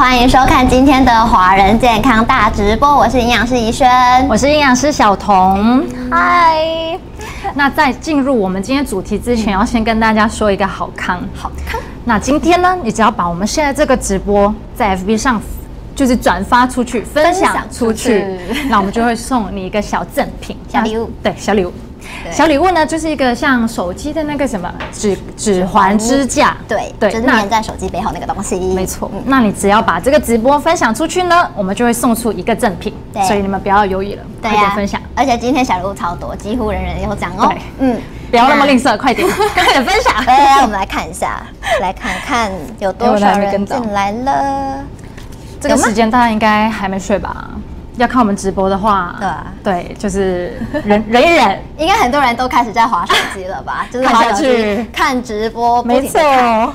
欢迎收看今天的华人健康大直播，我是营养师怡萱，我是营养师小童。嗨，那在进入我们今天主题之前，要先跟大家说一个好康。好康。那今天呢，你只要把我们现在这个直播在 FB 上，就是转发出去、分享出去，那我们就会送你一个小赠品、小礼物。对，小礼物。小礼物呢，就是一个像手机的那个什么指指环支架，对对，就是粘在手机背后那个东西。没错，那你只要把这个直播分享出去呢，我们就会送出一个赠品。对，所以你们不要犹豫了，快点分享。而且今天小礼物超多，几乎人人有奖哦。嗯，不要那么吝啬，快点 快点分享。来，我们来看一下，来看看有多少人进来了。这个时间大家应该还没睡吧？要看我们直播的话，对，对，就是忍忍一忍，应该很多人都开始在划手机了吧？就是看下去看直播，没错。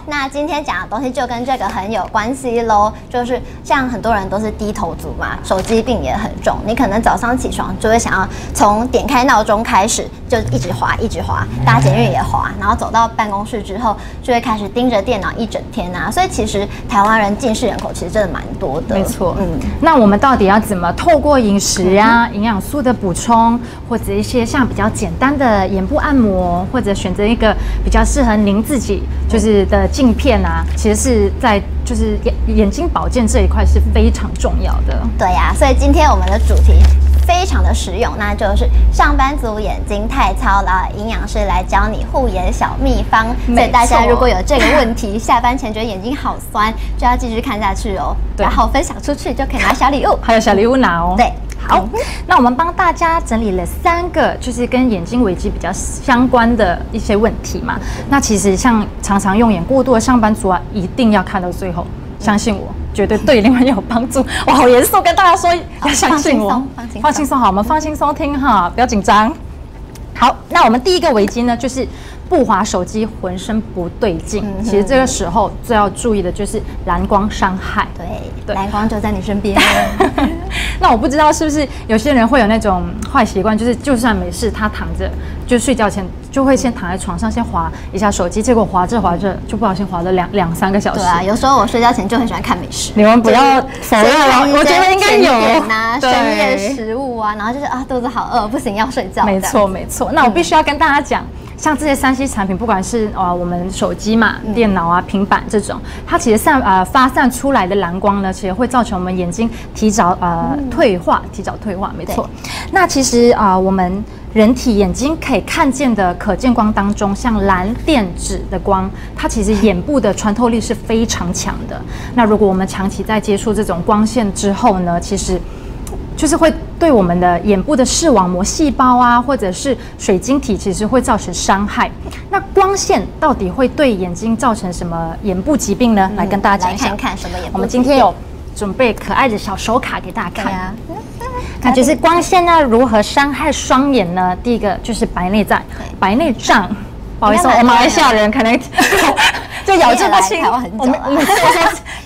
那今天讲的东西就跟这个很有关系喽，就是像很多人都是低头族嘛，手机病也很重。你可能早上起床就会想要从点开闹钟开始，就一直划一直滑，搭捷运也划，然后走到办公室之后就会开始盯着电脑一整天啊。所以其实台湾人近视人口其实真的蛮多的，没错。嗯，那我们到底要怎么透？透过饮食啊、营养素的补充，或者一些像比较简单的眼部按摩，或者选择一个比较适合您自己就是的镜片啊，其实是在就是眼眼睛保健这一块是非常重要的。对呀，所以今天我们的主题。非常的实用，那就是上班族眼睛太操劳，营养师来教你护眼小秘方。所以大家如果有这个问题，下班前觉得眼睛好酸，就要继续看下去哦。然后分享出去就可以拿小礼物，还有小礼物拿哦。对，好，那我们帮大家整理了三个，就是跟眼睛危机比较相关的一些问题嘛。那其实像常常用眼过度的上班族啊，一定要看到最后，相信我。绝对对你们有帮助。我好严肃跟大家说，要相信我，放轻松，好，我们放轻松听哈，不要紧张。好，那我们第一个围巾呢，就是不滑手机，浑身不对劲。其实这个时候最要注意的就是蓝光伤害。对，蓝光就在你身边。那我不知道是不是有些人会有那种坏习惯，就是就算没事，他躺着就睡觉前。就会先躺在床上，先滑一下手机，结果滑着滑着就不小心滑了两两三个小时。对啊，有时候我睡觉前就很喜欢看美食。你们不要否认了，我觉得应该有啊，深夜食物啊，然后就是啊，肚子好饿，不行要睡觉。没错没错，那我必须要跟大家讲，像这些三 C 产品，不管是啊我们手机嘛、电脑啊、平板这种，它其实散呃发散出来的蓝光呢，其实会造成我们眼睛提早呃退化，提早退化。没错。那其实啊我们。人体眼睛可以看见的可见光当中，像蓝电子的光，它其实眼部的穿透力是非常强的。那如果我们长期在接触这种光线之后呢，其实就是会对我们的眼部的视网膜细胞啊，或者是水晶体，其实会造成伤害。那光线到底会对眼睛造成什么眼部疾病呢？来跟大家讲一下。看什么眼？我们今天有准备可爱的小手卡给大家看啊。那就是光线呢如何伤害双眼呢？第一个就是白内障，白内障，不好意思，我马来西亚人可能 就咬字不清，我们我们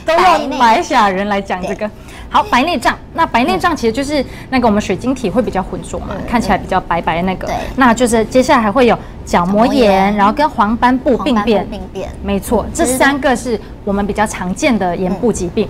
都用 马来西亚人来讲这个。好，白内障，那白内障其实就是那个我们水晶体会比较浑浊嘛，看起来比较白白的那个。对，那就是接下来还会有角膜炎，然后跟黄斑部病变。病变，没错，这三个是我们比较常见的眼部疾病。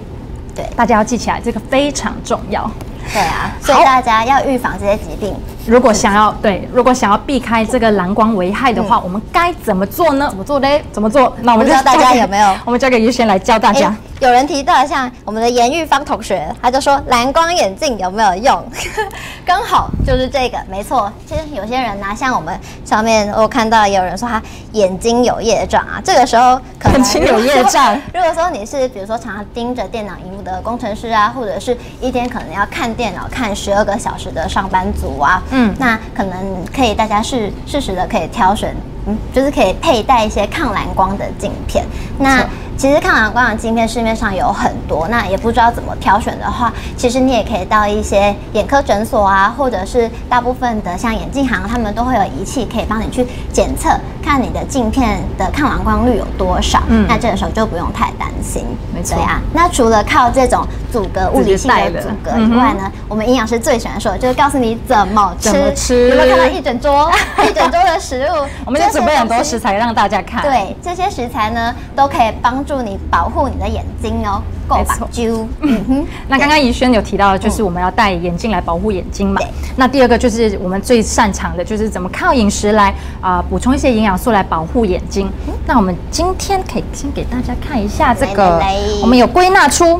对，大家要记起来，这个非常重要。对啊，所以大家要预防这些疾病。如果想要对，如果想要避开这个蓝光危害的话，我们该怎么做呢？怎么做嘞？怎么做？那我们就大家有没有？我们交给于轩来教大家。有人提到像我们的严玉芳同学，他就说蓝光眼镜有没有用？刚好就是这个，没错。其实有些人呢，像我们上面我看到有人说他眼睛有业障啊，这个时候可能有业障。如果说你是比如说常常盯着电脑荧幕的工程师啊，或者是一天可能要看电脑看十二个小时的上班族啊，嗯，那可能可以大家适适时的可以挑选，嗯，就是可以佩戴一些抗蓝光的镜片。那其实抗蓝光的镜片市面上有很多，那也不知道怎么挑选的话，其实你也可以到一些眼科诊所啊，或者是大部分的像眼镜行，他们都会有仪器可以帮你去检测，看你的镜片的抗蓝光率有多少。嗯，那这个时候就不用太担心。没错呀。那除了靠这种阻隔物理性的阻隔以外呢，我们营养师最喜欢说的就是告诉你怎么吃。怎么吃？有没有看到一整桌 一整桌的食物？我们就准备很多食材让大家看。对，这些食材呢都可以帮。助你保护你的眼睛哦。够吧？揪。嗯哼。那刚刚怡轩有提到，就是我们要戴眼镜来保护眼睛嘛。那第二个就是我们最擅长的，就是怎么靠饮食来啊补充一些营养素来保护眼睛。那我们今天可以先给大家看一下这个，我们有归纳出，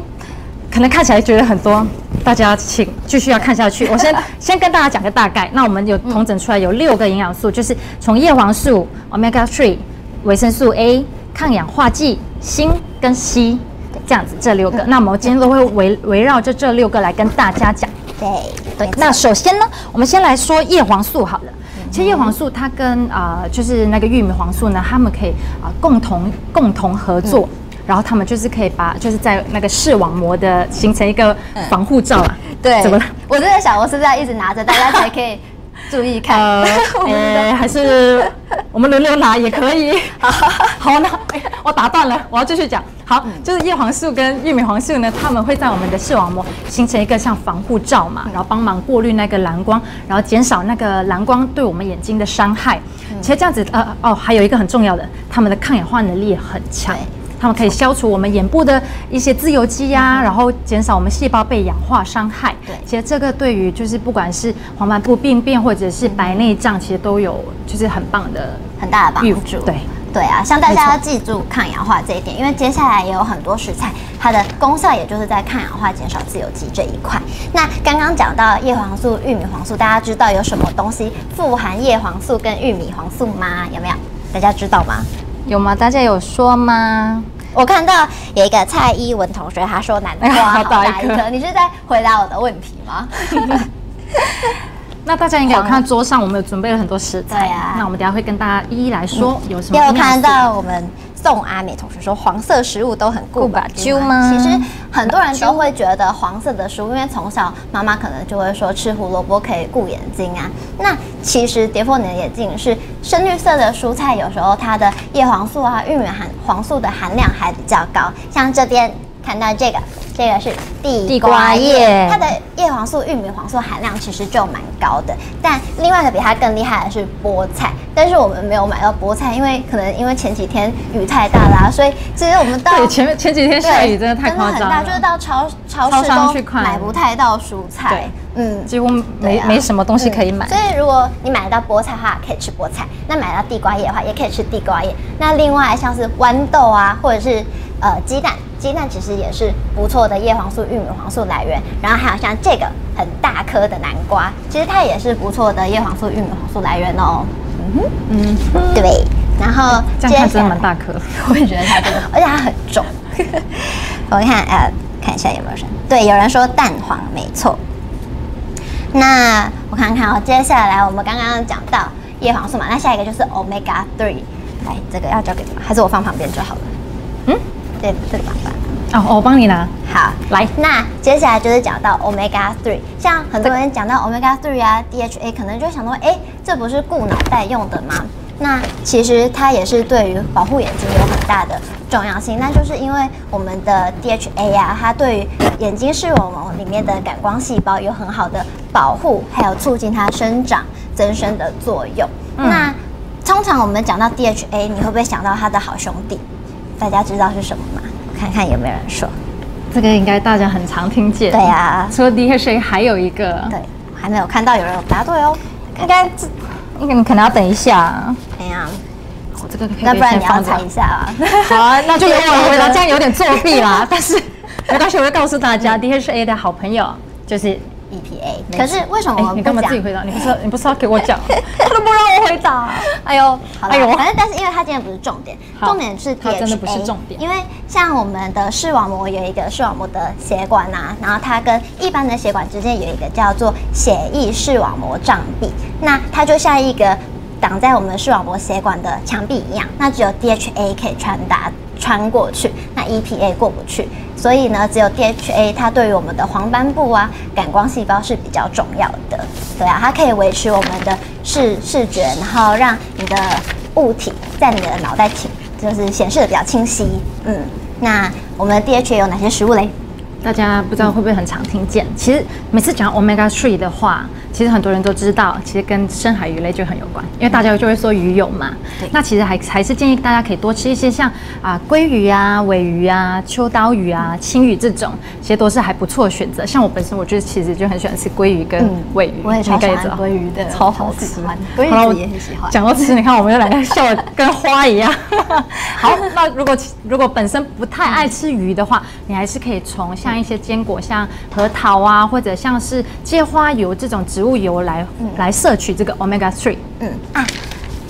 可能看起来觉得很多，大家请继续要看下去。我先先跟大家讲个大概。那我们有统整出来有六个营养素，就是从叶黄素、omega three、维生素 A、抗氧化剂、锌跟硒。这样子，这六个，那我们今天都会围围绕着这六个来跟大家讲。对对，那首先呢，我们先来说叶黄素好了。其实叶黄素它跟啊，就是那个玉米黄素呢，它们可以啊共同共同合作，然后他们就是可以把就是在那个视网膜的形成一个防护罩啊。对，怎么了？我正在想，我是不是要一直拿着，大家才可以。注意看，呃，还是我们轮流拿也可以。好，那我打断了，我要继续讲。好，就是叶黄素跟玉米黄素呢，它们会在我们的视网膜形成一个像防护罩嘛，然后帮忙过滤那个蓝光，然后减少那个蓝光对我们眼睛的伤害。其实这样子，呃，哦，还有一个很重要的，它们的抗氧化能力也很强。它们可以消除我们眼部的一些自由基呀，然后减少我们细胞被氧化伤害。对，其实这个对于就是不管是黄斑部病变或者是白内障，其实都有就是很棒的很大的帮助。对对啊，像大家要记住抗氧化这一点，因为接下来也有很多食材，它的功效也就是在抗氧化、减少自由基这一块。那刚刚讲到叶黄素、玉米黄素，大家知道有什么东西富含叶黄素跟玉米黄素吗？有没有？大家知道吗？有吗？大家有说吗？我看到有一个蔡依文同学，他说南瓜 好大一颗。你是在回答我的问题吗？那大家应该有看桌上，我们有准备了很多食材。对啊。那我们等下会跟大家一一来说有什么。有看到我们。宋阿美同学说：“黄色食物都很固吧？揪吗？其实很多人都会觉得黄色的食物，因为从小妈妈可能就会说吃胡萝卜可以顾眼睛啊。那其实跌破你的眼镜是深绿色的蔬菜，有时候它的叶黄素啊、玉米含黄素的含量还比较高，像这边。”看到这个，这个是地瓜叶，它的叶黄素、玉米黄素含量其实就蛮高的。但另外一个比它更厉害的是菠菜，但是我们没有买到菠菜，因为可能因为前几天雨太大啦，所以其实我们到前面前几天下雨真的太夸张了，就是到超超市都买不太到蔬菜，嗯，几乎没没什么东西可以买。所以如果你买得到菠菜的话，可以吃菠菜；那买到地瓜叶的话，也可以吃地瓜叶。那另外像是豌豆啊，或者是呃鸡蛋。鸡蛋其实也是不错的叶黄素、玉米黄素来源，然后还有像这个很大颗的南瓜，其实它也是不错的叶黄素、玉米黄素来源哦。嗯哼，嗯，对。然后这样真的蛮大颗，我也觉得它这个，而且它很重。我看呃，看一下有没有人对，有人说蛋黄没错。那我看看哦，接下来我们刚刚讲到叶黄素嘛，那下一个就是 omega three，来这个要交给你们，还是我放旁边就好了？嗯。对，这个麻烦哦，我帮你拿。好，来，那接下来就是讲到 omega three，像很多人讲到 omega three 啊，DHA，可能就想到，哎，这不是顾脑袋用的吗？那其实它也是对于保护眼睛有很大的重要性。那就是因为我们的 DHA 呀，它对于眼睛视网膜里面的感光细胞有很好的保护，还有促进它生长增生的作用。那通常我们讲到 DHA，你会不会想到它的好兄弟？大家知道是什么吗？看看有没有人说，这个应该大家很常听见。对呀，除了 DHA 还有一个，对，还没有看到有人有答对哦。应该你可能要等一下。怎样？我这个那不然你要猜一下啊？好啊，那就由我回答，这样有点作弊啦。但是没关系，我会告诉大家，DHA 的好朋友就是。EPA，可是为什么你干嘛自己回答？你不是 你不是要给我讲，他都不让我回答。哎呦，哎呦，反正但是因为它今天不是重点，重点是 DHA，真的不是重点。因为像我们的视网膜有一个视网膜的血管呐，然后它跟一般的血管之间有一个叫做血液视网膜障壁，那它就像一个挡在我们视网膜血管的墙壁一样，那只有 DHA 可以传达。穿过去，那 EPA 过不去，所以呢，只有 DHA 它对于我们的黄斑部啊、感光细胞是比较重要的。对啊，它可以维持我们的视视觉，然后让你的物体在你的脑袋清，就是显示的比较清晰。嗯，那我们的 DHA 有哪些食物嘞？大家不知道会不会很常听见？其实每次讲 omega three 的话，其实很多人都知道，其实跟深海鱼类就很有关，因为大家就会说鱼油嘛。那其实还还是建议大家可以多吃一些像啊鲑鱼啊、尾鱼啊、秋刀鱼啊、青鱼这种，其实都是还不错的选择。像我本身，我觉得其实就很喜欢吃鲑鱼跟尾鱼，我也超喜欢鲑鱼的，超好吃。鲑鱼也很喜欢。讲到吃，你看我们有两个笑的跟花一样。好，那如果如果本身不太爱吃鱼的话，你还是可以从像一些坚果，像核桃啊，或者像是芥花油这种植物油来来摄取这个 omega three。嗯啊，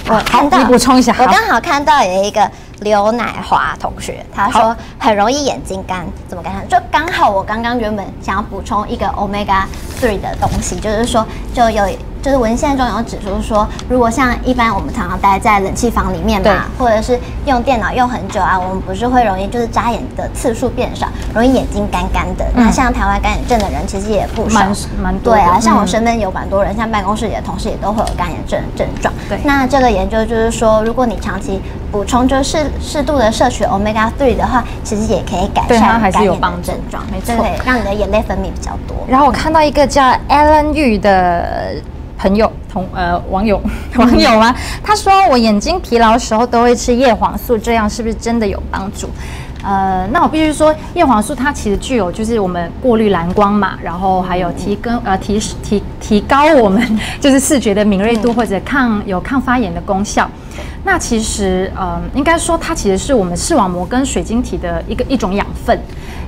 我好，你补充一下。我刚好看到有一个刘乃华同学，他说很容易眼睛干，怎么干？就刚好我刚刚原本想要补充一个 omega three 的东西，就是说就有。就是文献中有指出说，如果像一般我们常常待在冷气房里面嘛，或者是用电脑用很久啊，我们不是会容易就是眨眼的次数变少，容易眼睛干干的。那像台湾干眼症的人其实也不少，蛮蛮多。对啊，像我身边有蛮多人，像办公室里的同事也都会有干眼症的症状。对，那这个研究就是说，如果你长期补充就是适适度的摄取 omega three 的话，其实也可以改善干眼的症状，没错，让你的眼泪分泌比较多。然后我看到一个叫 Alan Yu 的。朋友同呃网友 网友啊，他说我眼睛疲劳的时候都会吃叶黄素，这样是不是真的有帮助？呃，那我必须说，叶黄素它其实具有就是我们过滤蓝光嘛，然后还有提跟呃提提提高我们 就是视觉的敏锐度或者抗有抗发炎的功效。那其实呃应该说它其实是我们视网膜跟水晶体的一个一种养分，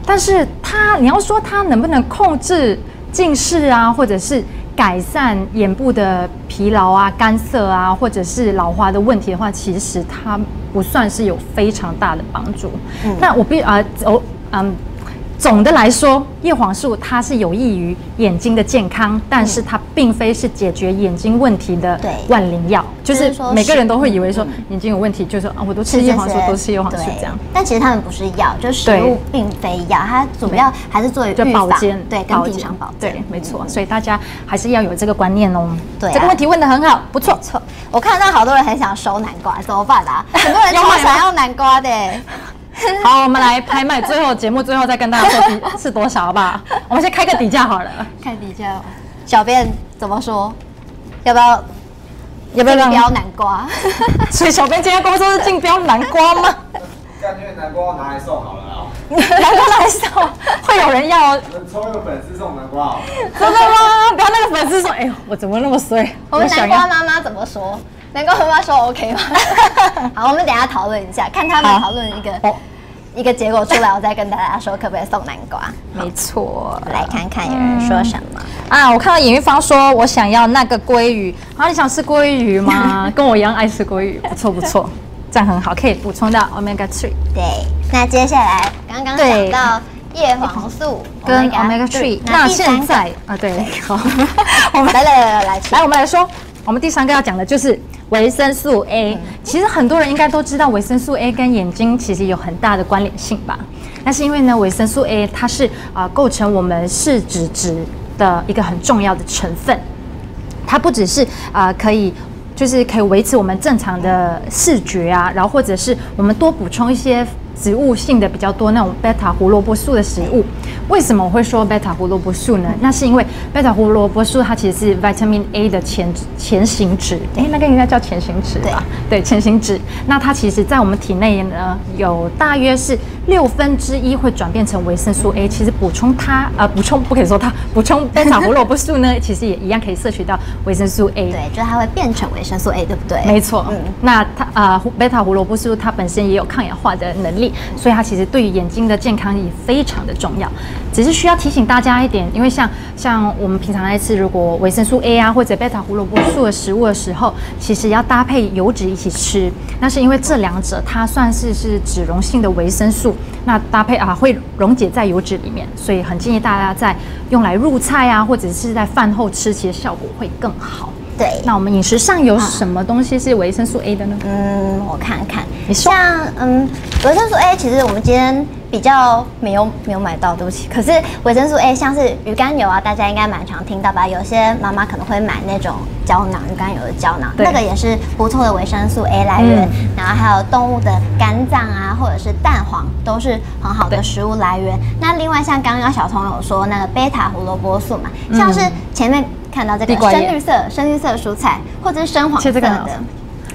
但是它你要说它能不能控制近视啊，或者是？改善眼部的疲劳啊、干涩啊，或者是老花的问题的话，其实它不算是有非常大的帮助。那我必啊，我嗯。总的来说，叶黄素它是有益于眼睛的健康，但是它并非是解决眼睛问题的万灵药。就是每个人都会以为说眼睛有问题，就是啊，我都吃叶黄素，都吃叶黄素这样。但其实它们不是药，就是食物并非药，它主要还是作为保健，对，跟平常保健。对，没错。所以大家还是要有这个观念哦。对，这个问题问的很好，不错错。我看到好多人很想收南瓜，怎么办啊？很多人 超想要南瓜的。好，我们来拍卖，最后节目最后再跟大家说底是多少，好不好？我们先开个底价好了。开底价，小编怎么说？要不要？要不要竞标南瓜？所以小编今天工作是竞标南瓜吗？感觉南瓜拿来送好了啊！南瓜拿来送，会有人要？抽一个粉丝送南瓜真的吗？不要那个粉丝说，哎呦，我怎么那么衰？我们南瓜妈妈怎么说？南瓜妈妈说 OK 吗？好，我们等下讨论一下，看他们讨论一个。一个结果出来，我再跟大家说可不可以送南瓜。没错，来看看有人说什么啊？我看到尹玉芳说，我想要那个鲑鱼。啊，你想吃鲑鱼吗？跟我一样爱吃鲑鱼，不错不错，这样很好，可以补充到 omega three。对，那接下来刚刚讲到叶黄素跟 omega three，那现在啊，对，好，我们来来来来来，来我们来说，我们第三个要讲的就是。维生素 A，其实很多人应该都知道，维生素 A 跟眼睛其实有很大的关联性吧？那是因为呢，维生素 A 它是啊构成我们视脂质的一个很重要的成分，它不只是啊可以，就是可以维持我们正常的视觉啊，然后或者是我们多补充一些。植物性的比较多那种贝塔胡萝卜素的食物，为什么我会说贝塔胡萝卜素呢？那是因为贝塔胡萝卜素它其实是 vitamin A 的前前行脂，哎，那个应该叫前行脂吧？对，前行脂。那它其实在我们体内呢，有大约是六分之一会转变成维生素 A。其实补充它，呃，补充不可以说它补充贝塔胡萝卜素呢，其实也一样可以摄取到维生素 A。对，就它会变成维生素 A，对不对？没错。嗯，那它啊，贝塔胡萝卜素它本身也有抗氧化的能力。所以它其实对于眼睛的健康也非常的重要，只是需要提醒大家一点，因为像像我们平常在吃如果维生素 A 啊或者贝塔胡萝卜素的食物的时候，其实要搭配油脂一起吃，那是因为这两者它算是是脂溶性的维生素，那搭配啊会溶解在油脂里面，所以很建议大家在用来入菜啊或者是在饭后吃，其实效果会更好。对那我们饮食上有什么东西是维生素 A 的呢？嗯，我看看，像嗯维生素 A，其实我们今天比较没有没有买到，对不起。可是维生素 A 像是鱼肝油啊，大家应该蛮常听到吧？有些妈妈可能会买那种胶囊，鱼肝油的胶囊，对那个也是不错的维生素 A 来源。嗯然后还有动物的肝脏啊，或者是蛋黄，都是很好的食物来源。那另外像刚刚小童有说那个贝塔胡萝卜素嘛，嗯像是前面看到这个深绿色深绿色蔬菜，或者是深黄色的。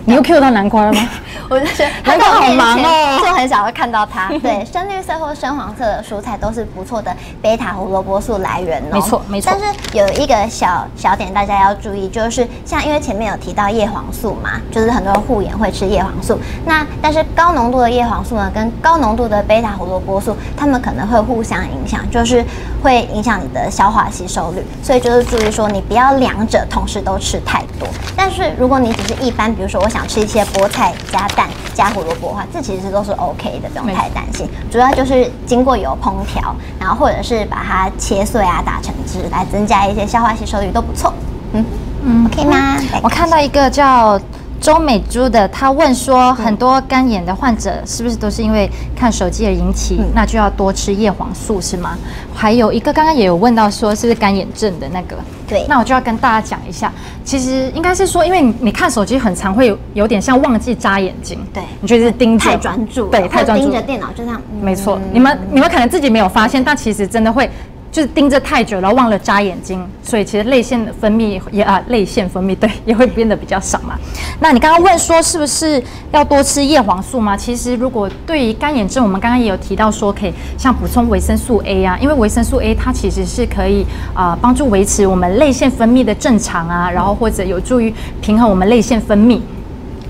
你又 Q 到南瓜了吗？我就觉得 难怪好忙哦就很想要看到它。对，深绿色或深黄色的蔬菜都是不错的贝塔胡萝卜素来源哦。没错没错但是有一个小小点大家要注意，就是像因为前面有提到叶黄素嘛，就是很多人护眼会吃叶黄素。那但是高浓度的叶黄素呢，跟高浓度的贝塔胡萝卜素，它们可能会互相影响，就是会影响你的消化吸收率。所以就是注意说，你不要两者同时都吃太多。但是如果你只是一般，比如说我想吃一些菠菜加蛋加胡萝卜的话，这其实都是 OK 的，不用太担心。主要就是经过油烹调，然后或者是把它切碎啊打成汁，来增加一些消化吸收率都不错。嗯嗯，OK 吗？来我看到一个叫周美珠的，她问说，很多干眼的患者是不是都是因为看手机而引起？嗯那就要多吃叶黄素是吗？还有一个刚刚也有问到说，是不是干眼症的那个？对，那我就要跟大家讲一下，其实应该是说，因为你你看手机很常会有有点像忘记眨眼睛，对你就是盯着太专注，对，太专注盯着电脑就这样。嗯没错，你们你们可能自己没有发现，但其实真的会就是盯着太久，然后忘了眨眼睛，所以其实泪腺分泌也啊泪腺分泌对 也会变得比较少嘛。那你刚刚问说是不是要多吃叶黄素吗？其实如果对于干眼症，我们刚刚也有提到说可以像补充维生素 A 啊，因为维生素 A 它其实是可以啊帮助维持我们泪腺分泌的正常啊，然后或者有助于平衡我们泪腺分泌。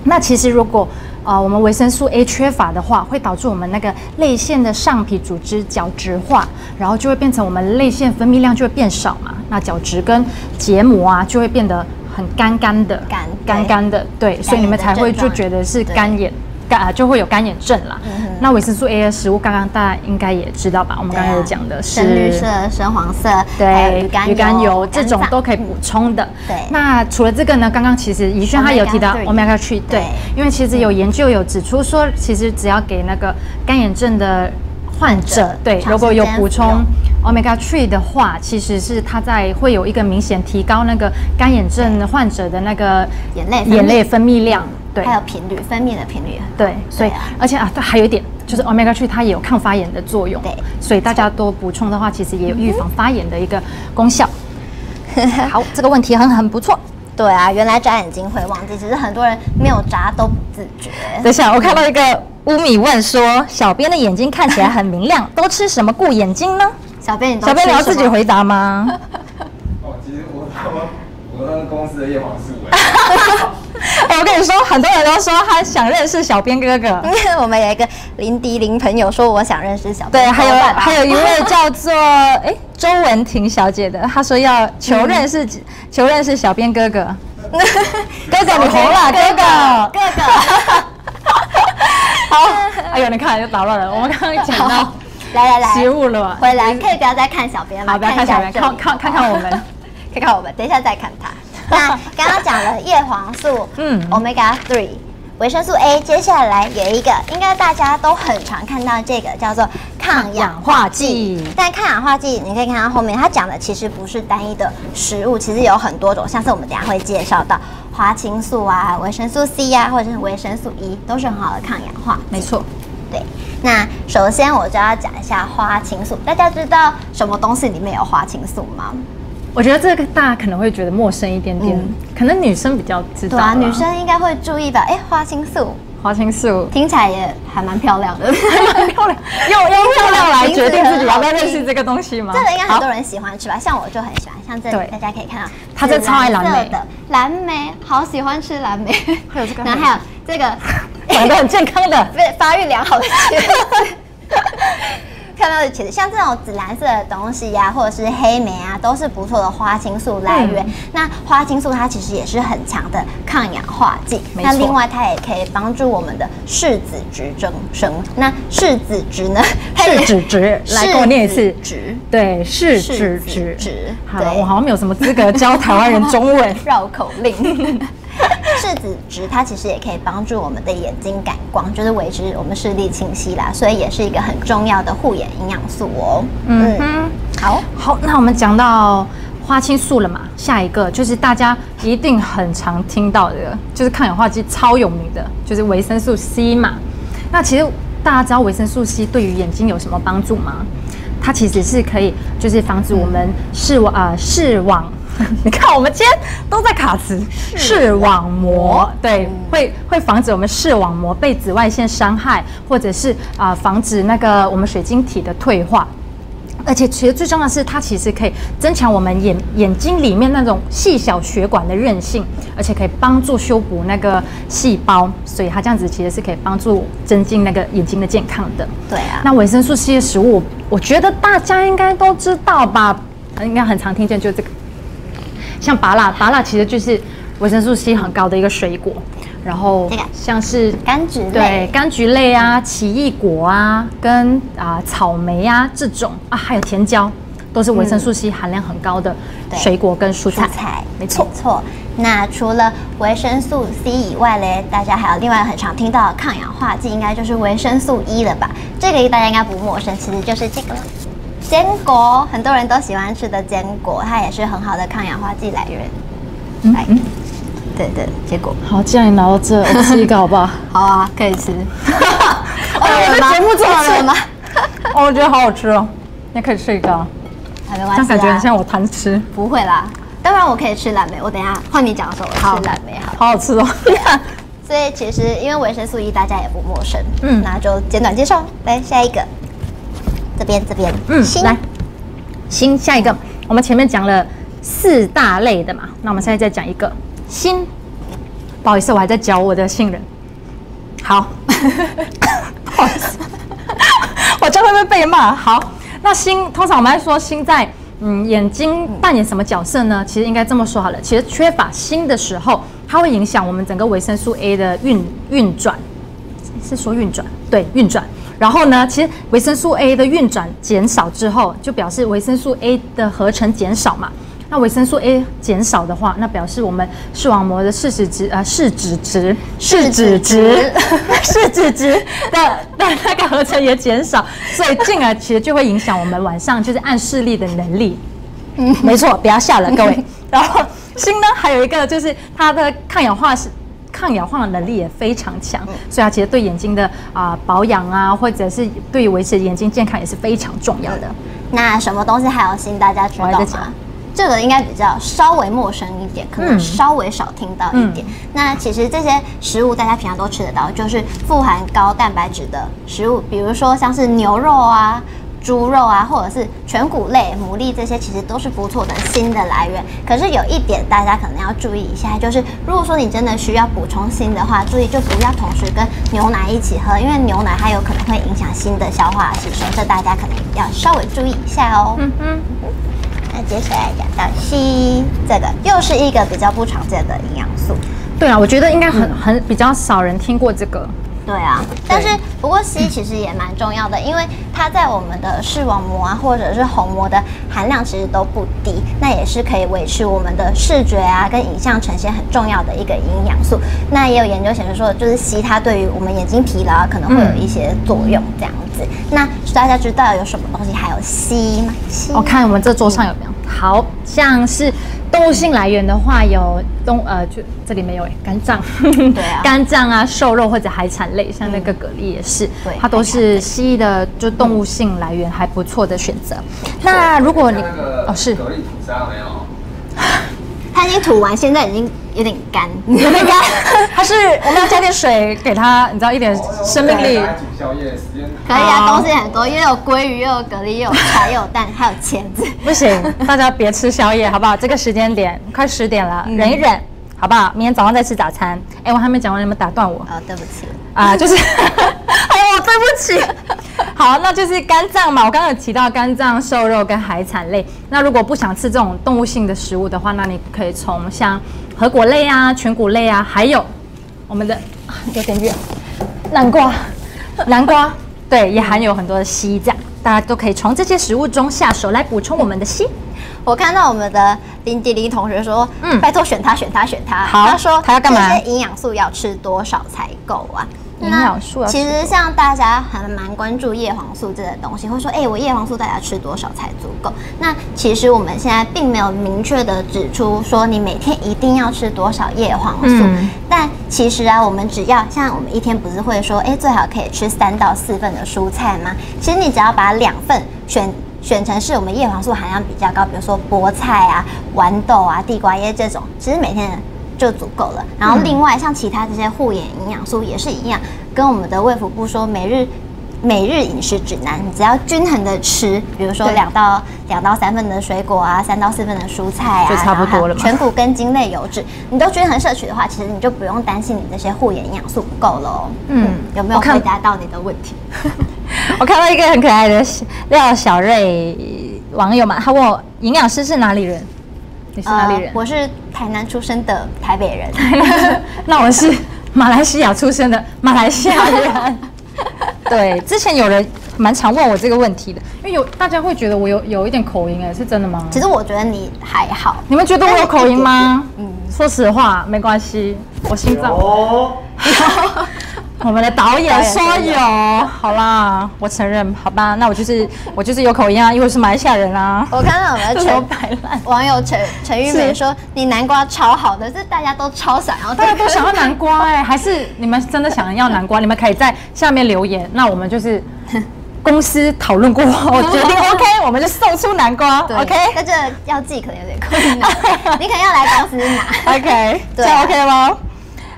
那其实如果呃我们维生素 A 缺乏的话，会导致我们那个泪腺的上皮组织角质化，然后就会变成我们泪腺分泌量就会变少嘛。那角质跟结膜啊就会变得很干干的，干干干的，对，所以你们才会就觉得是干眼。干啊就会有干眼症啦。那维生素 A 的食物，刚刚大家应该也知道吧？我们刚刚有讲的是深绿色、深黄色，对鱼肝鱼肝油这种都可以补充的。对。那除了这个呢，刚刚其实怡轩她有提到 Omega-3 omega 3，对对，因为其实有研究有指出说，其实只要给那个干眼症的患者，对，如果有补充 omega three 的话，其实是它在会有一个明显提高那个干眼症患者的那个眼泪眼泪分泌量，对，还有频率分泌的频率。对，所以、啊。而且啊，它，还有一点就是 omega 3它也有抗发炎的作用，对所以大家多补充的话，其实也有预防发炎的一个功效。好，这个问题很很不错。对啊，原来眨眼睛会忘记，只是很多人没有眨都不自觉。等一下，我看到一个乌米问说，小编的眼睛看起来很明亮，都吃什么顾眼睛呢？小编，小编你要自己回答吗？哦，其实我他 们我那个公司的叶黄素 我跟你说，很多人都说他想认识小编哥哥。因 为我们有一个林迪林朋友说，我想认识小对，编，还有还有一位叫做哎、周文婷小姐的，她说要求认识、求认识小编哥哥。哥哥你红了，哥哥。哥哥，好，哎呦，你看又打乱了，我们刚刚讲到来来来，食物了，回来可以不要再看小编了？好，不要看小编，这里看看看看我们。看看我们，等一下再看它。那刚刚讲了叶黄素，嗯嗯，omega three，维生素 A，接下来有一个应该大家都很常看到这个叫做抗氧化剂。但抗氧化剂，你可以看到后面它讲的其实不是单一的食物，其实有很多种，像是我们等下会介绍到花青素啊、维生素 C 啊，或者是维生素 E，都是很好的抗氧化剂。没错，对，那首先我就要讲一下花青素。大家知道什么东西里面有花青素吗？我觉得这个大家可能会觉得陌生一点点，可能女生比较知道啦。对啊，女生应该会注意吧？哎，花青素花青素听起来也还蛮漂亮的，蛮漂亮，用用漂亮来决定自己要不要认识这个东西吗？这个应该很多人喜欢吃吧？像我就很喜欢，像这里大家可以看到，他这超爱蓝莓的蓝莓，好喜欢吃蓝莓。还有这个 然后还有这个 长得很健康的。发发育良好的漂亮的茄子，像这种紫蓝色的东西呀、或者是黑莓啊，都是不错的花青素来源。嗯那花青素它其实也是很强的抗氧化剂，那另外它也可以帮助我们的柿子值增生。那柿子值呢？它也是脂质，来跟我念一次柿子。值。对，是柿脂子质好了，对我好像没有什么资格教台湾人中文。绕口令。柿子值它其实也可以帮助我们的眼睛感光，就是维持我们视力清晰啦，所以也是一个很重要的护眼营养素哦。嗯哼，好，好，那我们讲到花青素了嘛，下一个就是大家一定很常听到的，就是抗氧化剂超有名的，就是维生素 C 嘛。那其实大家知道维生素 C 对于眼睛有什么帮助吗？它其实是可以，就是防止我们视网啊、视网。你看，我们今天都在卡词，视网膜，对，会会防止我们视网膜被紫外线伤害，或者是啊、防止那个我们水晶体的退化。而且其实最重要的是，它其实可以增强我们眼眼睛里面那种细小血管的韧性，而且可以帮助修补那个细胞，所以它这样子其实是可以帮助增进那个眼睛的健康的。对啊，那维生素 C 的食物，我觉得大家应该都知道吧？应该很常听见，就是这个，像芭辣，芭辣其实就是维生素 C 很高的一个水果，然后这个像是柑橘类对，柑橘类啊、奇异果啊、跟啊、草莓啊这种啊，还有甜椒，都是维生素 C 含量很高的水果跟蔬菜。蔬菜，没错。错。那除了维生素 C 以外嘞，大家还有另外很常听到的抗氧化剂，应该就是维生素 E 了吧？这个大家应该不陌生，其实就是这个坚果，很多人都喜欢吃的坚果，它也是很好的抗氧化剂来源。来，对对，结果好，既然你拿到这，我吃一个好不好？好啊，可以吃。我 饿了吗？节目做完了吗？哦，我觉得好好吃哦，你可以吃一个啊，没关系、感觉很像我贪吃，不会啦。当然我可以吃蓝莓，我等一下换你讲的时候我吃蓝莓好。好好吃哦。所以其实因为维生素 E 大家也不陌生，嗯嗯，那就简短介绍。来下一个，这边这边，嗯，锌来，锌，下一个，我们前面讲了四大类的嘛，那我们现在再讲一个锌。不好意思，我还在教我的杏仁。好，不好意思，我这会不会被骂？好，那锌通常我们来说锌在嗯眼睛扮演什么角色呢？其实应该这么说好了，其实缺乏锌的时候，它会影响我们整个维生素 A 的运运转。是说运转，对运转。然后呢，其实维生素 A 的运转减少之后，就表示维生素 A 的合成减少嘛。那维生素 A 减少的话，那表示我们视网膜的视脂值呃视脂值视脂值 视脂值的的那个合成也减少，所以进而其实就会影响我们晚上就是暗视力的能力。嗯，没错，不要笑了，各位。然后锌呢，还有一个就是它的抗氧化是抗氧化的能力也非常强，所以它其实对眼睛的啊、保养啊，或者是对于维持眼睛健康也是非常重要的。那什么东西还有新，大家知道吗？这个应该比较稍微陌生一点，可能嗯稍微少听到一点。那其实这些食物大家平常都吃得到，就是富含高蛋白质的食物，比如说像是牛肉啊、猪肉啊，或者是全谷类、牡蛎这些，其实都是不错的锌的来源。可是有一点大家可能要注意一下，就是如果说你真的需要补充锌的话，注意就不要同时跟牛奶一起喝，因为牛奶它有可能会影响锌的消化吸收，这大家可能要稍微注意一下哦。嗯哼，那接下来讲到硒，这个又是一个比较不常见的营养素。对啊，我觉得应该很很比较少人听过这个。对啊，但是不过硒其实也蛮重要的，因为它在我们的视网膜啊，或者是虹膜的含量其实都不低，那也是可以维持我们的视觉啊跟影像呈现很重要的一个营养素。那也有研究显示说，就是硒它对于我们眼睛疲劳啊可能会有一些作用这样子。那大家知道有什么东西还有硒吗？硒我看我们这桌上有没有？好像是动物性来源的话，有动呃，就这里没有哎，肝脏，对啊。肝脏啊、瘦肉或者海产类，像那个蛤蜊也是，对它都是蜥蜴的就动物性来源还不错的选择。那如果你哦是。蛤蜊吐沙没有？它已经吐完，现在已经有点干，有点干。它是我们要加点水给它，你知道一点生命力。宵夜时间可以啊，东西很多，又有鲑鱼，又有蛤蜊，又有菜，又有蛋，还有茄子。不行，大家别吃宵夜，好不好？这个时间点快十点了，忍一忍，好不好？明天早上再吃早餐。哎，我还没讲完，你们打断我。哦，对不起。啊，就是，对不起。好，那就是肝脏嘛。我刚刚有提到肝脏、瘦肉跟海产类。那如果不想吃这种动物性的食物的话，那你可以从像核果类啊、全谷类啊，还有我们的啊 有点远，南瓜，南瓜，对，也含有很多的硒，这样大家都可以从这些食物中下手来补充我们的硒。我看到我们的林迪林同学说，嗯嗯，拜托选他，选他，选他。好他说他要干嘛这些营养素要吃多少才够啊？营养素要吃那其实像大家还蛮关注叶黄素这个东西，会说，哎、我叶黄素大家吃多少才足够？那其实我们现在并没有明确的指出说你每天一定要吃多少叶黄素，嗯但其实啊，我们只要像我们一天不是会说，哎、最好可以吃三到四份的蔬菜吗？其实你只要把两份选。选成是我们叶黄素含量比较高，比如说菠菜啊、豌豆啊、地瓜叶这种，其实每天就足够了。然后另外像其他这些护眼营养素也是一样，跟我们的卫福部说每日每日饮食指南，你只要均衡的吃，比如说对两到两到三份的水果啊，三到四份的蔬菜啊，就差不多了嘛全谷根茎类油脂，你都均衡摄取的话，其实你就不用担心你这些护眼营养素不够了嗯，有没有回答到你的问题？我看到一个很可爱的廖小瑞网友嘛，他问我营养师是哪里人？你是哪里人？呃我是台南出生的台北人。那我是马来西亚出生的马来西亚人。对，之前有人蛮常问我这个问题的，因为有大家会觉得我有有一点口音，哎，是真的吗？其实我觉得你还好，你们觉得我有口音吗？嗯说实话，没关系，我心脏。哦，我们的导演说有，好啦，我承认，好吧，那我就是我就是有口音啊，因为我是马来西亚人啊。我看到我们的这什么陈摆烂？网友陈陈玉美说你南瓜超好的，是大家都超想要，大家都想要南瓜哎、还是你们真的想要南瓜？你们可以在下面留言，那我们就是 公司讨论过后决定 OK，我们就送出南瓜对 OK 那这个要寄可能有点困难，你可能要来公司拿。OK，这 OK 吗？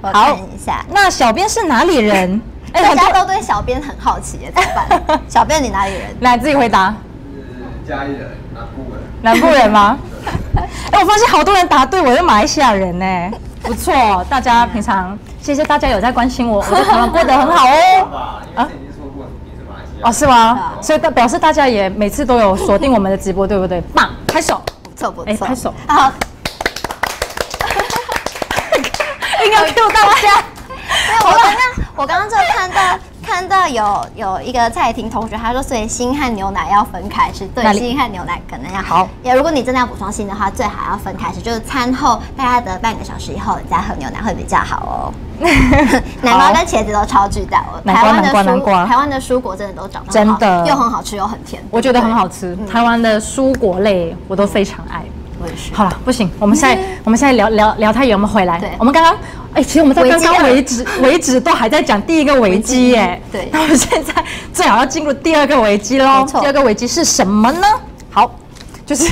我好看一下，那小编是哪里人？哎、大家都对小编很好奇耶，怎么办？小编你哪里人？来自己回答，是嘉义人，南部人。南部人吗？哎、我发现好多人答对，我是马来西亚人呢，不错，大家平常谢谢大家有在关心我，我的台湾过得很好哦。吧，因为之前已经说过你是马来西亚哦，是吗？所以代表示大家也每次都有锁定我们的直播，对不对？棒，拍手！不错不错，哎拍手好，硬要 Q 大家。我刚刚我刚刚就看到 看到有有一个蔡婷同学，他说所以锌和牛奶要分开吃，对锌和牛奶可能要好。也如果你真的要补充锌的话，最好要分开吃，就是餐后大概的半个小时以后，你再喝牛奶会比较好哦。南瓜跟茄子都超巨大哦，台湾的蔬台湾的蔬果真的都长得真很好的又很好吃又很甜，我觉得很好吃，台湾的蔬果类我都非常爱。我也是。好了，不行，我们现在我们现在聊聊聊太远，我们回来对。我们刚刚，哎，其实我们在刚刚危为止 为止都还在讲第一个危机耶。对那我们现在 最好要进入第二个危机喽第二个危机是什么呢？好，就是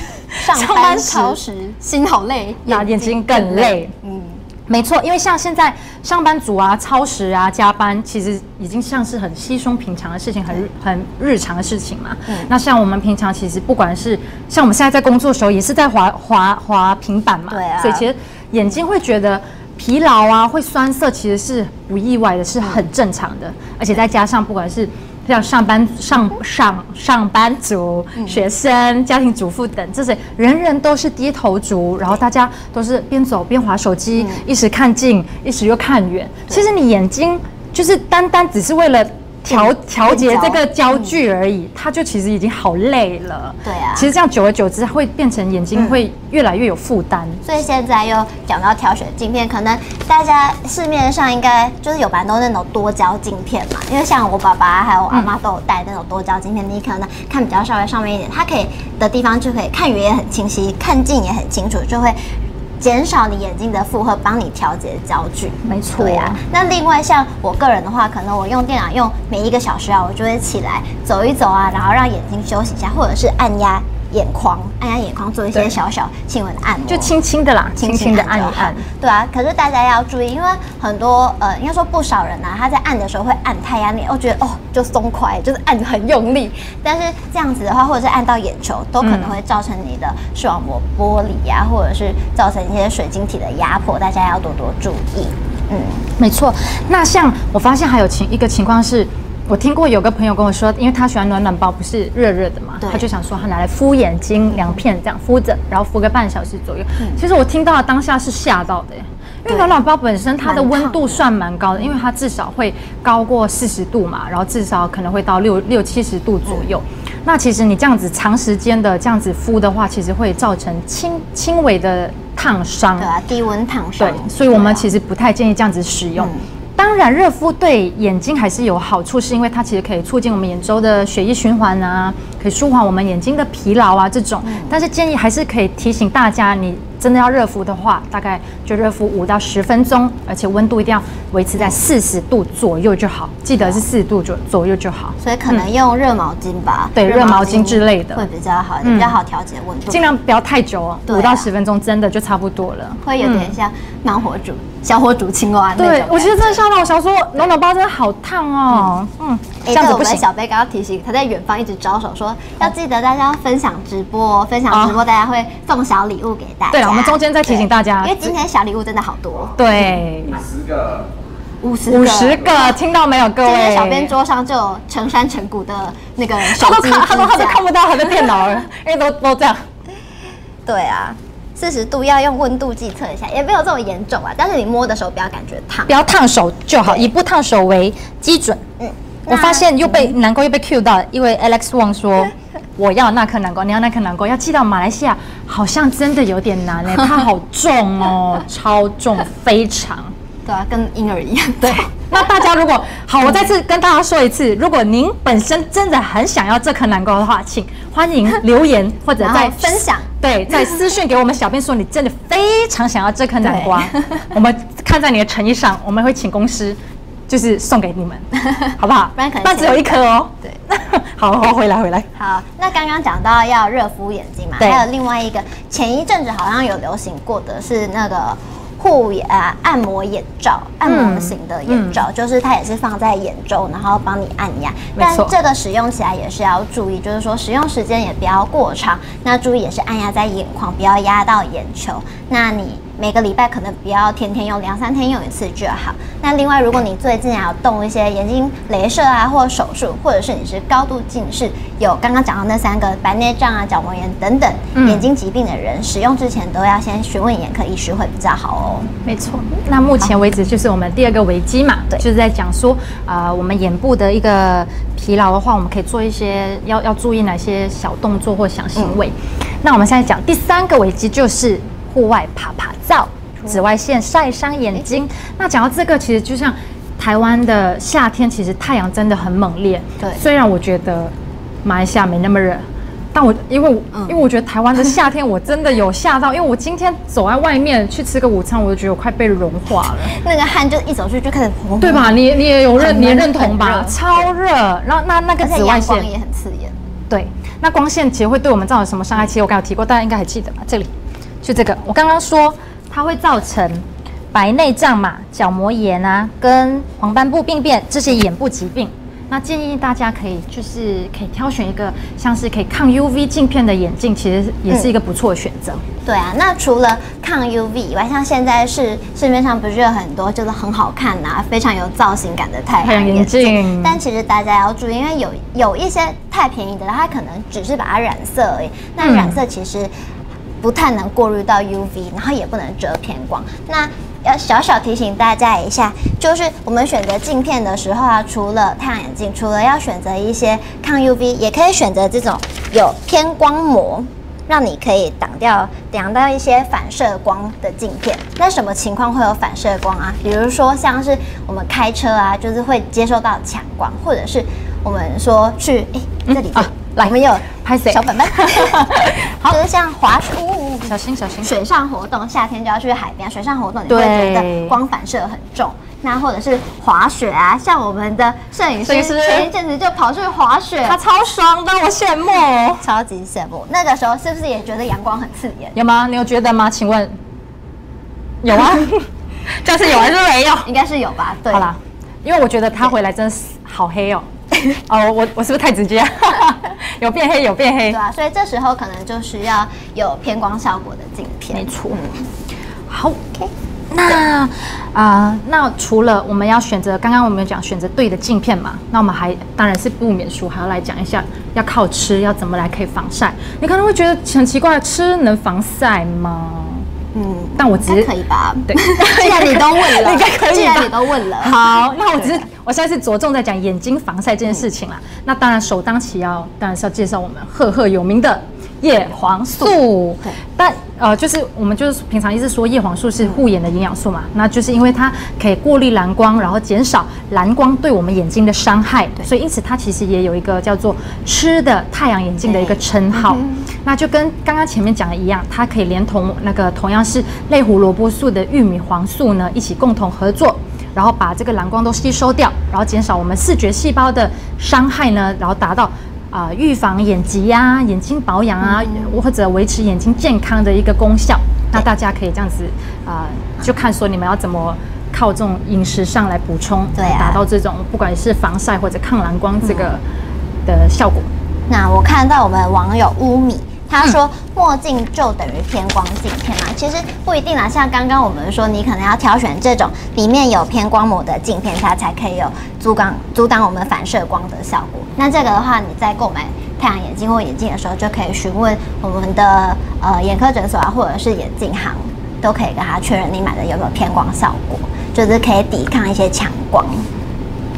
上 班超时，心好累，那眼睛更累。嗯，没错，因为像现在上班族啊、超时啊、加班，其实已经像是很稀松平常的事情，很很日常的事情嘛。嗯那像我们平常其实不管是像我们现在在工作的时候，也是在滑滑滑平板嘛，对啊所以其实眼睛会觉得疲劳啊，会酸涩，其实是不意外的，是很正常的。而且再加上不管是像上班上上上班族、学生、家庭主妇等，这些人人都是低头族，然后大家都是边走边划手机，一时看近，一时又看远。其实你眼睛就是单单只是为了。调调节这个焦距而已，它就其实已经好累了。对啊其实这样久而久之会变成眼睛会越来越有负担。所以现在又讲到挑选镜片，可能大家市面上应该就是有蛮多那种多焦镜片嘛，因为像我爸爸还有我阿妈都有戴那种多焦镜片，你可能看比较稍微上面一点，它可以的地方就可以看远也很清晰，看近也很清楚，就会。减少你眼睛的负荷，帮你调节焦距。没错对啊。那另外像我个人的话，可能我用电脑用每一个小时啊，我就会起来走一走啊，然后让眼睛休息一下，或者是按压眼眶，按压眼眶做一些小小轻微的按摩，就轻轻的啦，轻轻的按一按。对啊，可是大家要注意，因为很多呃，应该说不少人啊，他在按的时候会按太压力，我觉得哦就松快，就是按得很用力。但是这样子的话，或者是按到眼球，都可能会造成你的视网膜剥离啊，或者是造成一些水晶体的压迫，大家要多多注意。嗯，没错，那像我发现还有情一个情况是，我听过有个朋友跟我说，因为他喜欢暖暖包，不是热热的嘛，他就想说他拿来敷眼睛两片这样敷着，然后敷个半小时左右。其实我听到的当下是吓到的耶。因为暖暖包本身它的温度算蛮高的，因为它至少会高过四十度嘛，然后至少可能会到六六七十度左右。那其实你这样子长时间的这样子敷的话，其实会造成轻轻微的烫伤。对啊，低温烫伤对，，所以我们其实实不太建议这样子使用。嗯当然，热敷对眼睛还是有好处，是因为它其实可以促进我们眼周的血液循环啊，可以舒缓我们眼睛的疲劳啊这种。嗯但是建议还是可以提醒大家，你真的要热敷的话，大概就热敷五到十分钟，而且温度一定要维持在四十度左右就好，记得是四十度左左右就好。所以可能用热毛巾吧，对热毛巾之类的会比较好，嗯比较好调节温度，尽量不要太久哦，五到十分钟真的就差不多了。会有点像慢火煮、小火煮青蛙那种。对我其实真的吓到，我想说暖暖包真的好烫哦，嗯，这样子不行。小贝刚刚提醒，他在远方一直招手说，要记得大家要分享直播哦，分享直播，大家会送小礼物给大家。对们中间再提醒大家因为今天小礼物真的好多，对，五十个，五十五十个，听到没有，各位？今天小编桌上就有成山成谷的那个手机 他都看，他都看不到他的电脑了，因为都都这样。对啊，四十度要用温度计测一下，也没有这么严重啊。但是你摸的时候不要感觉烫不。要烫手就好，以不烫手为基准。嗯，我发现又被南瓜又被 Q 到，因为 Alex Wang 说我要那颗南瓜，你要那颗南瓜，要寄到马来西亚，好像真的有点难哎，它好重哦，超重，非常。对啊，跟婴儿一样。对，那大家如果好，我再次跟大家说一次，如果您本身真的很想要这颗南瓜的话，请欢迎留言或者在分享对，在私讯给我们小编说你真的非常想要这颗南瓜，我们看在你的诚意上，我们会请公司就是送给你们，好不好？不然可能但只有一颗哦。对，好好回来回来。好，那刚刚讲到要热敷眼睛嘛，对还有另外一个，前一阵子好像有流行过的是那个护眼啊按摩眼罩，按摩型的眼罩，就是它也是放在眼周，然后帮你按压。但这个使用起来也是要注意，就是说使用时间也不要过长，那注意也是按压在眼眶，不要压到眼球。那你每个礼拜可能不要天天用，两三天用一次就好。那另外，如果你最近啊有动一些眼睛镭射啊，或者手术，或者是你是高度近视，有刚刚讲到那三个白内障啊、角膜炎等等、嗯眼睛疾病的人，使用之前都要先询问眼科医师会比较好哦。没错，那目前为止就是我们第二个危机嘛，对就是在讲说，啊，我们眼部的一个疲劳的话，我们可以做一些要要注意哪些小动作或小行为。那我们现在讲第三个危机就是户外爬爬照，紫外线晒伤眼睛。那讲到这个，其实就像台湾的夏天，其实太阳真的很猛烈。对虽然我觉得马来西亚没那么热。但我因为我、因为我觉得台湾的夏天我真的有吓到，因为我今天走在外面去吃个午餐，我就觉得我快被融化了。那个汗就一走出去就开始红，对吧？你你也有认，你也认同吧？超热，然后那那个紫外线光，也很刺眼。对，那光线其实会对我们造成什么伤害？其实我刚刚有提过，大家应该还记得吧？这里就这个，我刚刚说它会造成白内障嘛、角膜炎啊，跟黄斑部病变这些眼部疾病。那建议大家可以就是可以挑选一个像是可以抗 UV 镜片的眼镜，其实也是一个不错的选择。对啊，那除了抗 UV 以外，像现在是市面上不是有很多就是很好看呐、非常有造型感的太太阳眼镜，但其实大家要注意，因为有有一些太便宜的，它可能只是把它染色而已，那嗯染色其实不太能过滤到 UV，然后也不能遮偏光。那要小小提醒大家一下，就是我们选择镜片的时候啊，除了太阳眼镜，除了要选择一些抗 UV，也可以选择这种有偏光膜。让你可以挡掉挡到一些反射光的镜片。那什么情况会有反射光啊？比如说像是我们开车啊，就是会接受到强光，或者是我们说去诶这里、啊来我们有拍谁小本本，好就是像滑水。呜小心小心。水上活动，夏天就要去海边。水上活动你会觉得光反射很重，那或者是滑雪啊，像我们的摄影师前一阵子就跑去滑雪，他超爽的，我羡慕。超级羡慕。那个时候是不是也觉得阳光很刺眼？有吗？你有觉得吗？请问有啊？这样是有还是没有？应该是有吧？对，好啦，因为我觉得他回来真是好黑哦。哦，我我是不是太直接？有变黑，有变黑对。啊，所以这时候可能就需要有偏光效果的镜片。没错嗯好，那啊、那除了我们要选择，刚刚我们有讲选择对的镜片嘛，那我们还当然是不免俗，还要来讲一下要靠吃，要怎么来可以防晒。你可能会觉得很奇怪，吃能防晒吗？嗯，但我只是可以吧？对，既然你都问了，应该可以吧既然你都问了，好，那我只是我现在是着重在讲眼睛防晒这件事情啦。那当然首当其要，当然是要介绍我们赫赫有名的叶黄素。但呃，就是我们就是平常一直说叶黄素是护眼的营养素嘛，那就是因为它可以过滤蓝光，然后减少蓝光对我们眼睛的伤害，所以因此它其实也有一个叫做吃的太阳眼镜的一个称号。那就跟刚刚前面讲的一样，它可以连同那个同样是类胡萝卜素的玉米黄素呢一起共同合作。然后把这个蓝光都吸收掉，然后减少我们视觉细胞的伤害呢，然后达到啊、预防眼疾呀、眼睛保养啊，或者维持眼睛健康的一个功效。那大家可以这样子啊、就看说你们要怎么靠这种饮食上来补充，对啊达到这种不管是防晒或者抗蓝光这个的效果。那我看到我们网友乌米。他说墨镜就等于偏光镜片嘛，其实不一定啦。像刚刚我们说，你可能要挑选这种里面有偏光膜的镜片，它才可以有阻挡阻挡我们反射光的效果。那这个的话，你在购买太阳眼镜或眼镜的时候，就可以询问我们的呃眼科诊所啊，或者是眼镜行，都可以跟他确认你买的有没有偏光效果，就是可以抵抗一些强光。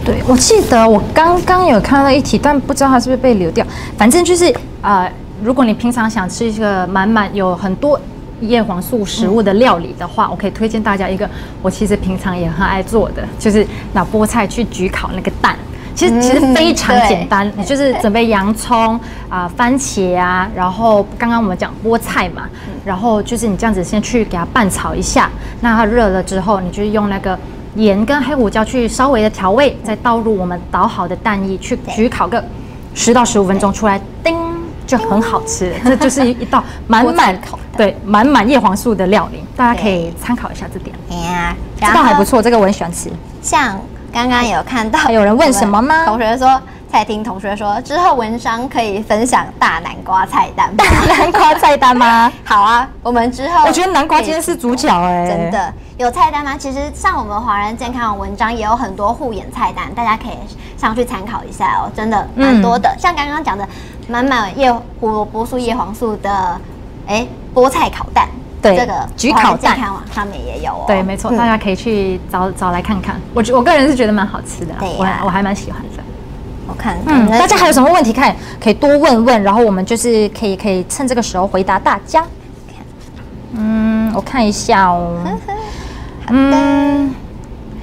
对，我记得我刚刚有看到一题，但不知道它是不是被流掉。反正就是呃，如果你平常想吃一个满满有很多叶黄素食物的料理的话，我可以推荐大家一个我其实平常也很爱做的，就是拿菠菜去焗烤那个蛋。其实其实非常对简单，你就是准备洋葱啊、番茄啊，然后刚刚我们讲菠菜嘛，然后就是你这样子先去给它拌炒一下，那它热了之后，你就用那个盐跟黑胡椒去稍微的调味，再倒入我们捣好的蛋液去焗烤个十到十五分钟，出来叮就很好吃了。这就是一一道满满对满满叶黄素的料理，大家可以参考一下这点。哎呀，这道还不错，这个我很喜欢吃。像刚刚有看到，有人问什么吗同学说，蔡婷同学说，之后文章可以分享大南瓜菜单大？南瓜菜单吗？好啊，我们之后我觉得南瓜今天是主角哎、真。的有菜单吗？其实像我们华人健康的文章也有很多护眼菜单，大家可以上去参考一下哦，真的蛮多的。像刚刚讲的满满叶胡萝卜素、叶黄素的，哎，菠菜烤蛋，对这个焗烤蛋上面也有哦。对，没错，嗯大家可以去找找来看看。我觉我个人是觉得蛮好吃的啦，对呀我还我还蛮喜欢的。我看，嗯，大家还有什么问题看可以多问问，然后我们就是可以可以趁这个时候回答大家。嗯，我看一下哦。嗯，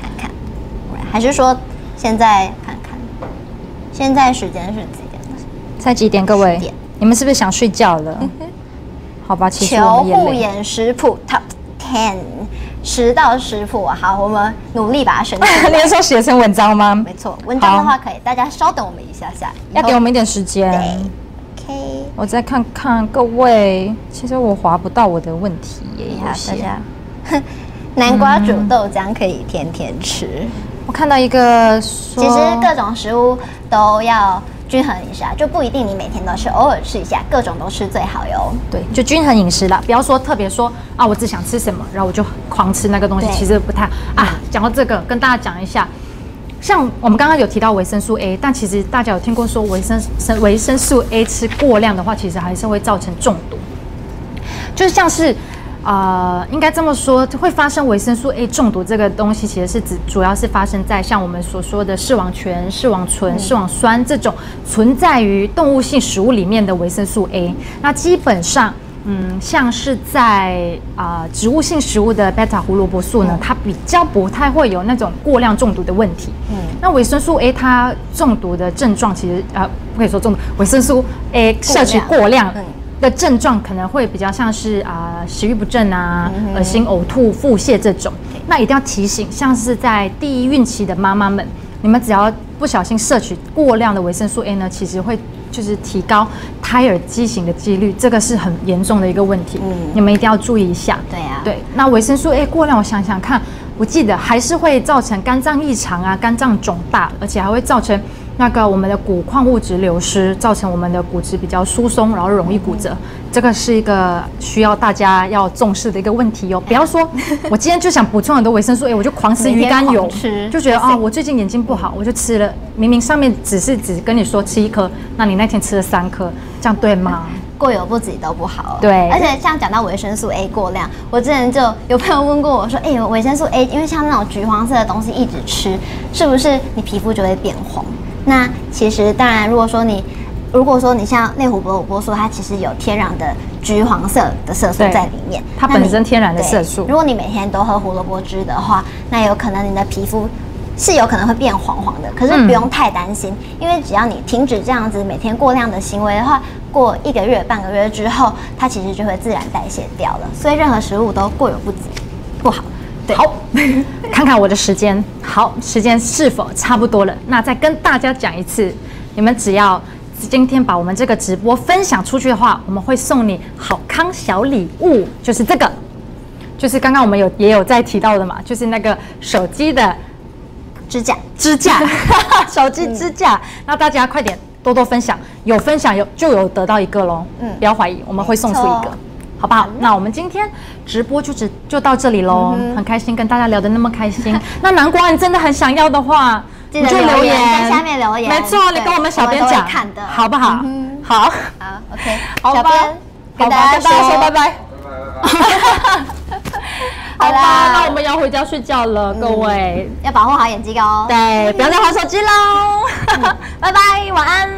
看看，还是说现在看看，现在时间是几点了？才几点？各位，你们是不是想睡觉了？好吧，其实我求们也累。护眼食谱 Top Ten，十道食谱，好，我们努力把它选出 你来。是说写成文章吗？没错，文章的话可以，大家稍等我们一下下，要给我们一点时间。对，OK，我再看看各位，其实我划不到我的问题耶，大。家，南瓜煮豆浆可以天天吃。我看到一个说，其实各种食物都要均衡一下，就不一定你每天都吃，偶尔吃一下，各种都吃最好哟。对，就均衡饮食啦，不要说特别说啊，我只想吃什么，然后我就狂吃那个东西，其实不太啊。讲到这个，跟大家讲一下，像我们刚刚有提到维生素 A，但其实大家有听过说维生生维生素 A 吃过量的话，其实还是会造成中毒，就像是。呃，应该这么说，会发生维生素 A 中毒这个东西，其实是指主要是发生在像我们所说的视网醛、视网醇、视网酸这种存在于动物性食物里面的维生素 A。那基本上，嗯，像是在啊、植物性食物的贝塔胡萝卜素呢，它比较不太会有那种过量中毒的问题。嗯，那维生素 A 它中毒的症状其实啊、不可以说中毒，维生素 A 摄取过量。嗯的症状可能会比较像是啊、食欲不振啊、恶心、呕吐、腹泻这种。那一定要提醒，像是在第一孕期的妈妈们，你们只要不小心摄取过量的维生素 A 呢，其实会就是提高胎儿畸形的几率，这个是很严重的一个问题。嗯你们一定要注意一下。对啊对，那维生素 A 过量，我想想看，我记得还是会造成肝脏异常啊、肝脏肿大，而且还会造成那个我们的骨矿物质流失，造成我们的骨质比较疏松，然后容易骨折。这个是一个需要大家要重视的一个问题哦。不要说 我今天就想补充很多维生素 A，我就狂吃鱼肝油就觉得啊、我最近眼睛不好，我就吃了。明明上面只是只跟你说吃一颗，那你那天吃了三颗，这样对吗？过犹不及都不好哦。对而且像讲到维生素 A 过量，我之前就有朋友问过我说，哎、维生素 A，因为像那种橘黄色的东西一直吃，是不是你皮肤就会变红？那其实当然，如果说你如果说你像类胡萝卜素，它其实有天然的橘黄色的色素在里面，它本身天然的色素如果你每天都喝胡萝卜汁的话，那有可能你的皮肤是有可能会变黄黄的，可是嗯不用太担心，因为只要你停止这样子每天过量的行为的话，过一个月、半个月之后，它其实就会自然代谢掉了。所以任何食物都过犹不及，不好。对，好，看看我的时间。好，时间是否差不多了？那再跟大家讲一次，你们只要今天把我们这个直播分享出去的话，我们会送你好康小礼物，就是这个，就是刚刚我们有也有在提到的嘛，就是那个手机的支架。支架，手机支架。那大家快点多多分享，有分享有就有得到一个喽。嗯嗯，不要怀疑，我们会送出一个。好不好？那我们今天直播就只就到这里喽，嗯很开心跟大家聊得那么开心。那南瓜你真的很想要的话，记得你就留言在下面留言没错，你跟我们小编讲，会看的好不好？嗯好，好，OK，好吧跟大家说说拜拜。拜拜拜拜。好吧，好啦那我们要回家睡觉了，各位。要保护好眼睛哦。对，不要再玩手机喽。拜拜，晚安。